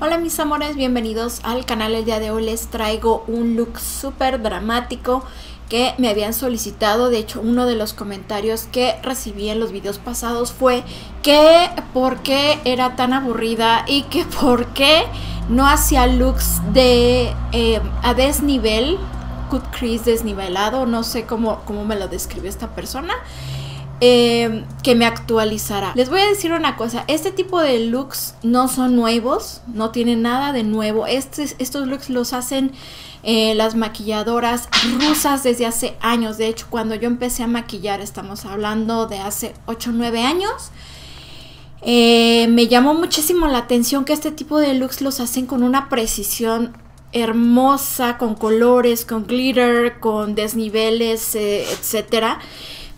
Hola mis amores, bienvenidos al canal. El día de hoy les traigo un look súper dramático que me habían solicitado. De hecho, uno de los comentarios que recibí en los videos pasados fue que por qué era tan aburrida y que por qué no hacía looks de eh, a desnivel, cut crease desnivelado, no sé cómo, cómo me lo describió esta persona. Em, que me actualizará. Les voy a decir una cosa, este tipo de looks no son nuevos, no tienen nada de nuevo. estos looks los hacen eh, las maquilladoras rusas desde hace años. De hecho, cuando yo empecé a maquillar, estamos hablando de hace 8 o 9 años. Eh, me llamó muchísimo la atención que este tipo de looks los hacen con una precisión hermosa, con colores, con glitter, con desniveles, eh, etcétera.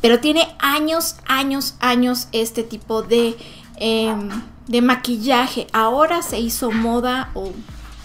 Pero tiene años, años, años este tipo de, em, de maquillaje. Ahora se hizo moda o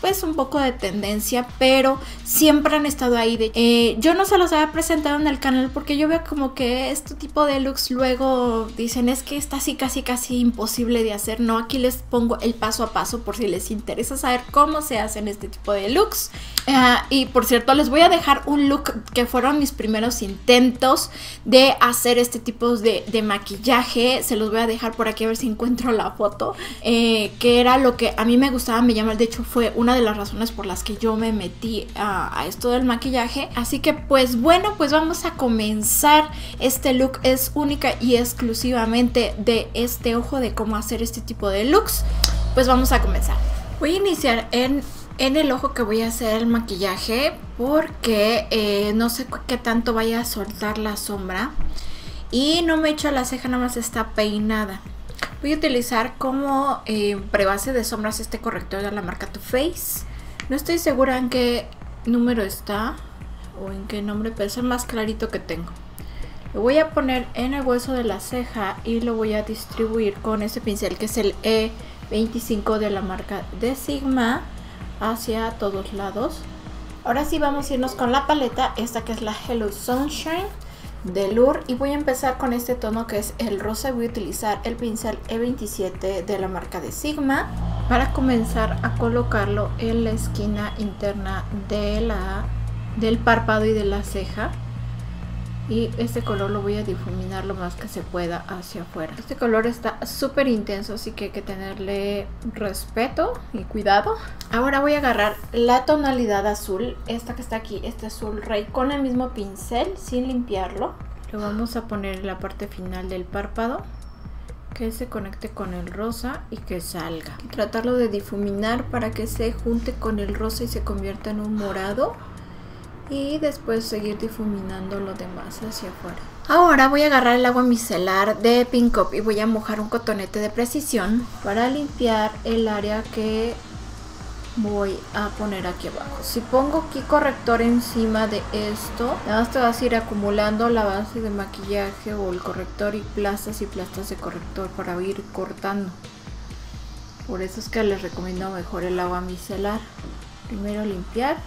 pues un poco de tendencia, pero siempre han estado ahí. De, eh, yo no se los había presentado en el canal porque yo veo como que este tipo de looks luego dicen es que está así casi casi imposible de hacer. No, aquí les pongo el paso a paso por si les interesa saber cómo se hacen este tipo de looks. Ah, y por cierto, les voy a dejar un look que fueron mis primeros intentos de hacer este tipo de, maquillaje. Se los voy a dejar por aquí a ver si encuentro la foto. Eh, que era lo que a mí me gustaba, me llama. De hecho, fue una de las razones por las que yo me metí a, esto del maquillaje. Así que pues bueno, pues vamos a comenzar. Este look es única y exclusivamente de este ojo de cómo hacer este tipo de looks. Pues vamos a comenzar. Voy a iniciar en, en el ojo que voy a hacer el maquillaje porque eh, no sé qué tanto vaya a soltar la sombra. Y no me he hecho la ceja, nada más está peinada. Voy a utilizar como eh, prebase de sombras este corrector de la marca Too Face. No estoy segura en qué número está o en qué nombre, pero es el más clarito que tengo. Lo voy a poner en el hueso de la ceja y lo voy a distribuir con este pincel que es el E25 de la marca de Sigma hacia todos lados. Ahora sí vamos a irnos con la paleta, esta que es la Hello Sunshine de Lure y voy a empezar con este tono que es el rosa. Voy a utilizar el pincel E27 de la marca de Sigma para comenzar a colocarlo en la esquina interna de la, del párpado y de la ceja y este color lo voy a difuminar lo más que se pueda hacia afuera. Este color está súper intenso así que hay que tenerle respeto y cuidado. Ahora voy a agarrar la tonalidad azul esta que está aquí este azul rey con el mismo pincel sin limpiarlo. Lo vamos a poner en la parte final del párpado que se conecte con el rosa y que salga. Tratarlo de difuminar para que se junte con el rosa y se convierta en un morado y después seguir difuminando lo demás hacia afuera. Ahora voy a agarrar el agua micelar de Pink Up y voy a mojar un cotonete de precisión para limpiar el área que voy a poner aquí abajo. Si pongo aquí corrector encima de esto, nada más te vas a ir acumulando la base de maquillaje o el corrector y plastas y plastas de corrector para ir cortando. Por eso es que les recomiendo mejor el agua micelar. Primero limpiar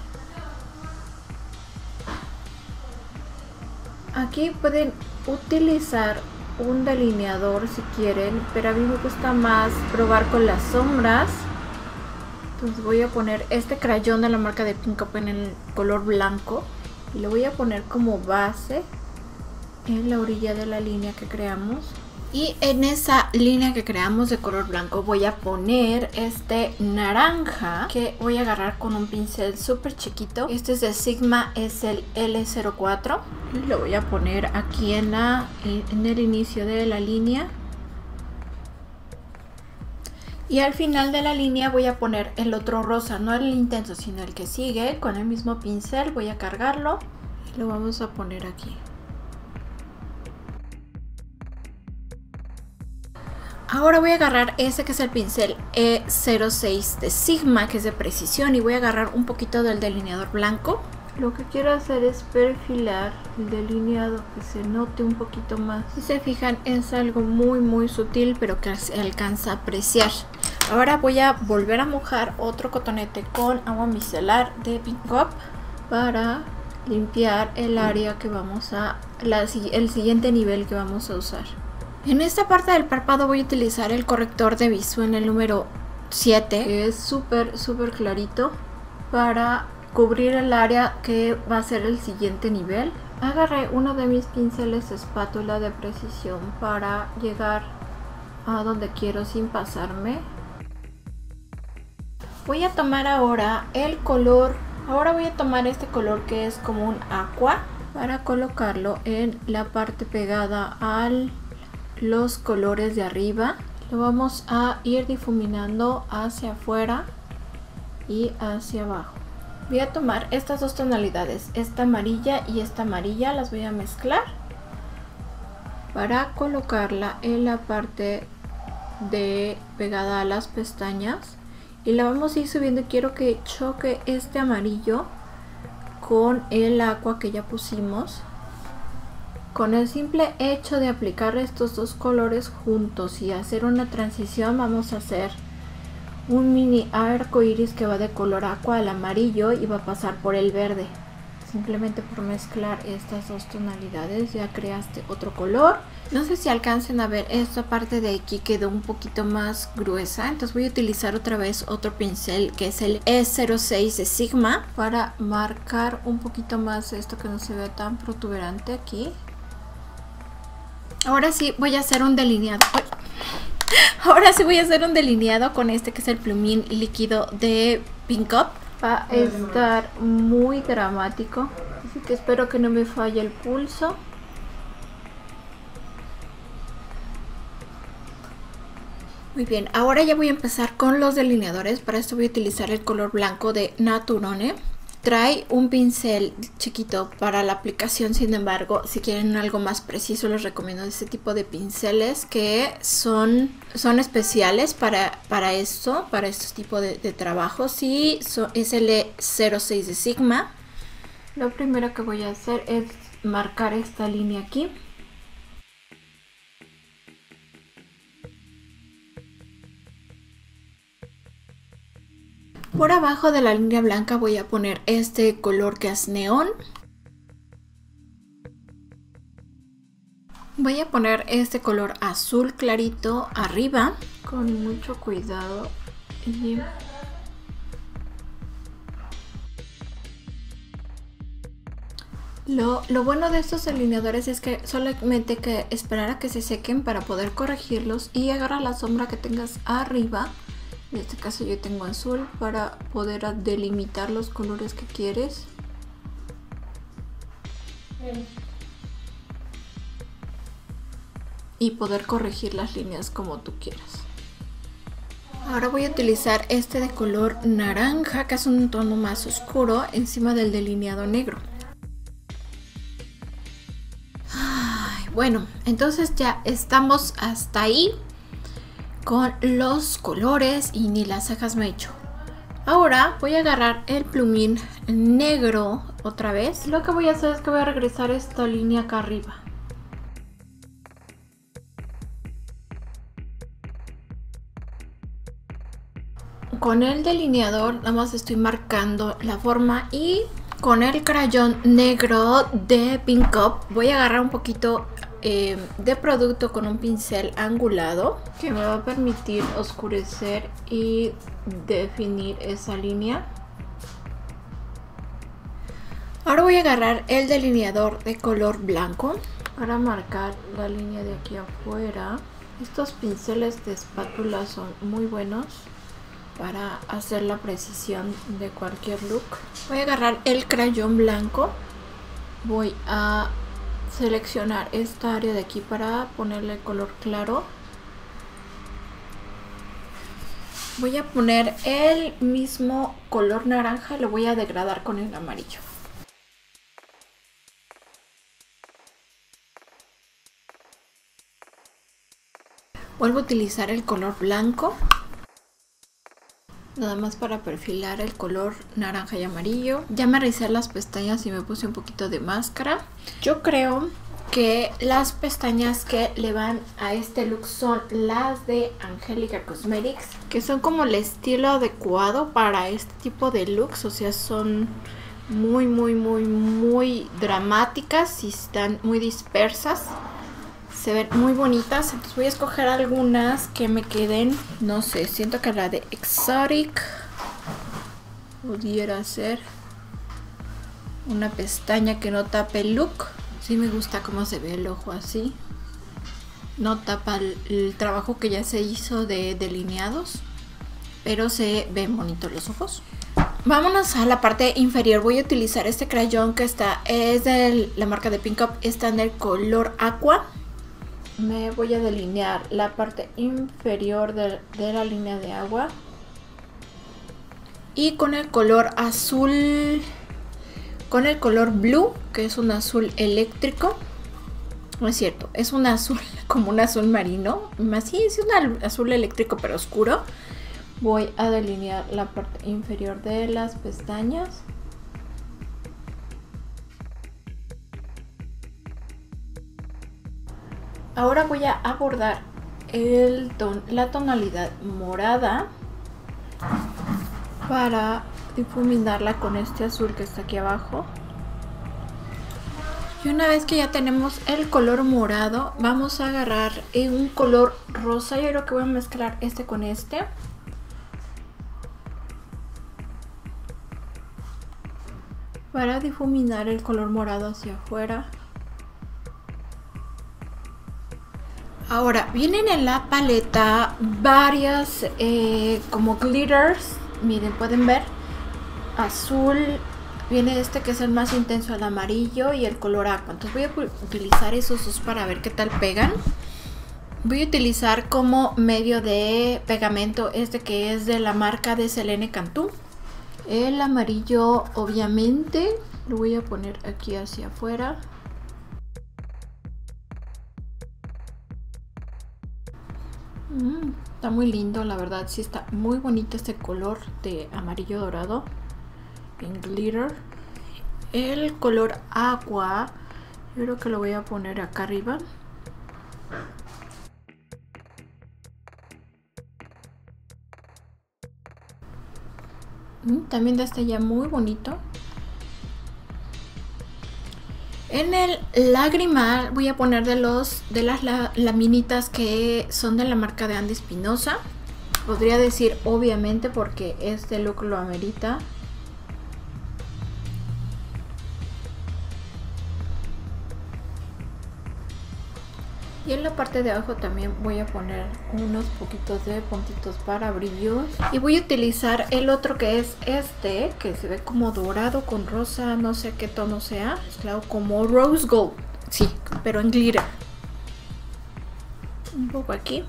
Aquí pueden utilizar un delineador si quieren, pero a mí me gusta más probar con las sombras. Entonces voy a poner este crayón de la marca de Pink Up en el color blanco y lo voy a poner como base en la orilla de la línea que creamos. Y en esa línea que creamos de color blanco voy a poner este naranja que voy a agarrar con un pincel súper chiquito. Este es de Sigma, es el L04. Y lo voy a poner aquí en, la, en el inicio de la línea. Y al final de la línea voy a poner el otro rosa, no el intenso, sino el que sigue. Con el mismo pincel voy a cargarlo y lo vamos a poner aquí. Ahora voy a agarrar ese que es el pincel E06 de Sigma, que es de precisión, y voy a agarrar un poquito del delineador blanco. Lo que quiero hacer es perfilar el delineado que se note un poquito más. Si se fijan es algo muy muy sutil pero que se alcanza a apreciar. Ahora voy a volver a mojar otro cotonete con agua micelar de Pink Up para limpiar el área que vamos a, el siguiente nivel que vamos a usar. En esta parte del párpado voy a utilizar el corrector de viso en el número 7, que es súper, súper clarito, para cubrir el área que va a ser el siguiente nivel. Agarré uno de mis pinceles espátula de precisión para llegar a donde quiero sin pasarme. Voy a tomar ahora el color, ahora voy a tomar este color que es como un aqua para colocarlo en la parte pegada a los colores de arriba. Lo vamos a ir difuminando hacia afuera y hacia abajo. Voy a tomar estas dos tonalidades, esta amarilla y esta amarilla, las voy a mezclar para colocarla en la parte de pegada a las pestañas y la vamos a ir subiendo quiero que choque este amarillo con el agua que ya pusimos con el simple hecho de aplicar estos dos colores juntos y hacer una transición vamos a hacer un mini arco iris que va de color aqua al amarillo y va a pasar por el verde. Simplemente por mezclar estas dos tonalidades ya creaste otro color. No sé si alcancen a ver esta parte de aquí quedó un poquito más gruesa. Entonces voy a utilizar otra vez otro pincel que es el E06 de Sigma para marcar un poquito más esto que no se ve tan protuberante aquí ahora sí voy a hacer un delineado Ahora sí voy a hacer un delineado con este que es el plumín líquido de Pink Up. Va a estar muy dramático. Así que espero que no me falle el pulso. Muy bien, ahora ya voy a empezar con los delineadores. Para esto voy a utilizar el color blanco de Naturone. Trae un pincel chiquito para la aplicación, sin embargo, si quieren algo más preciso, les recomiendo este tipo de pinceles que son, son especiales para, para esto, para este tipo de, de trabajos. Y es el E06 de Sigma. Lo primero que voy a hacer es marcar esta línea aquí. Por abajo de la línea blanca voy a poner este color que es neón. Voy a poner este color azul clarito arriba con mucho cuidado. Lo, lo, bueno de estos delineadores es que solamente hay que esperar a que se sequen para poder corregirlos y agarra la sombra que tengas arriba en este caso yo tengo azul para poder delimitar los colores que quieres. Y poder corregir las líneas como tú quieras. Ahora voy a utilizar este de color naranja que es un tono más oscuro encima del delineado negro. Bueno entonces ya estamos hasta ahí con los colores y ni las cejas me he hecho. Ahora voy a agarrar el plumín negro otra vez. Lo que voy a hacer es que voy a regresar esta línea acá arriba. Con el delineador nada más estoy marcando la forma y con el crayón negro de Pink Up voy a agarrar un poquito eh, de producto con un pincel angulado que me va a permitir oscurecer y definir esa línea. Ahora voy a agarrar el delineador de color blanco para marcar la línea de aquí afuera. Estos pinceles de espátula son muy buenos para hacer la precisión de cualquier look. Voy a agarrar el crayón blanco. Voy a seleccionar esta área de aquí para ponerle color claro. Voy a poner el mismo color naranja lo voy a degradar con el amarillo. Vuelvo a utilizar el color blanco nada más para perfilar el color naranja y amarillo. Ya me rizé las pestañas y me puse un poquito de máscara. Yo creo que las pestañas que le van a este look son las de Angelica Cosmetics, que son como el estilo adecuado para este tipo de looks, o sea, son muy, muy, muy, muy dramáticas y están muy dispersas. Se ven muy bonitas, entonces voy a escoger algunas que me queden, no sé, siento que la de Exotic pudiera ser una pestaña que no tape el look. Sí me gusta cómo se ve el ojo así. No tapa el, trabajo que ya se hizo de delineados, pero se ven bonitos los ojos. Vámonos a la parte inferior. Voy a utilizar este crayón que está, es de la marca de Pink Up, está en el color aqua. Me voy a delinear la parte inferior de, la línea de agua. Y con el color azul con el color blue, que es un azul eléctrico. No es cierto, es un azul como un azul marino. Sí, es un azul eléctrico pero oscuro. Voy a delinear la parte inferior de las pestañas. Ahora voy a abordar el ton, la tonalidad morada para difuminarla con este azul que está aquí abajo. Y una vez que ya tenemos el color morado, vamos a agarrar un color rosa. Yo creo que voy a mezclar este con este. Para difuminar el color morado hacia afuera. Ahora, vienen en la paleta varias eh, como glitters. Miren, pueden ver azul, viene este que es el más intenso, el amarillo y el color aqua. Entonces voy a utilizar esos dos para ver qué tal pegan. Voy a utilizar como medio de pegamento este que es de la marca de Selene Cantú. El amarillo obviamente lo voy a poner aquí hacia afuera. Mm, está muy lindo, la verdad, sí está muy bonito este color de amarillo dorado en glitter. El color agua yo creo que lo voy a poner acá arriba. Mm, también ya muy bonito en el lagrimal voy a poner de los de las laminitas que son de la marca de Andy Espinosa. Podría decir obviamente porque este look lo amerita y en la parte de abajo también voy a poner unos poquitos de puntitos para brillos. Y voy a utilizar el otro que es este que se ve como dorado con rosa no sé qué tono sea mezclado como rose gold. Sí pero en glitter un poco aquí.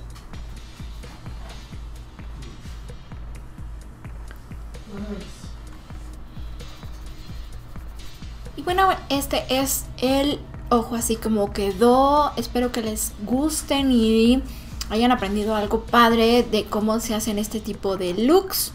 Y bueno este es el ojo así como quedó. Espero que les gusten y hayan aprendido algo padre de cómo se hacen este tipo de looks.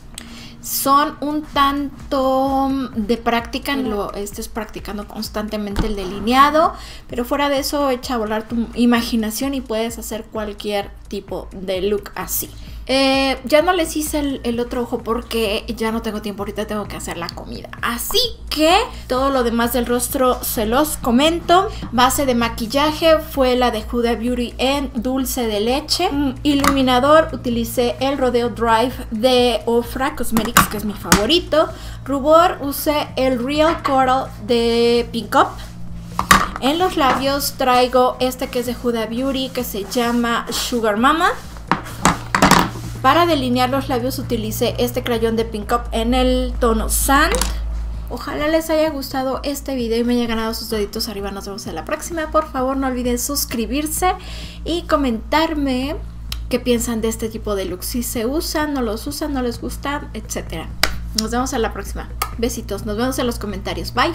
Son un tanto de práctica, lo estés practicando constantemente el delineado, pero fuera de eso echa a volar tu imaginación y puedes hacer cualquier tipo de look así. Eh, ya no les hice el, otro ojo porque ya no tengo tiempo, ahorita tengo que hacer la comida. Así que todo lo demás del rostro se los comento. Base de maquillaje fue la de Huda Beauty en dulce de leche. Mm, iluminador utilicé el Rodeo Drive de Ofra Cosmetics, que es mi favorito. Rubor usé el Real Coral de Pink Up. En los labios traigo este que es de Huda Beauty que se llama Sugar Mama. Para delinear los labios utilicé este crayón de Pink Up en el tono Sand. Ojalá les haya gustado este video y me haya ganado sus deditos arriba. Nos vemos en la próxima. Por favor no olviden suscribirse y comentarme qué piensan de este tipo de looks. Si se usan, no los usan, no les gustan, etc. Nos vemos en la próxima. Besitos. Nos vemos en los comentarios. Bye.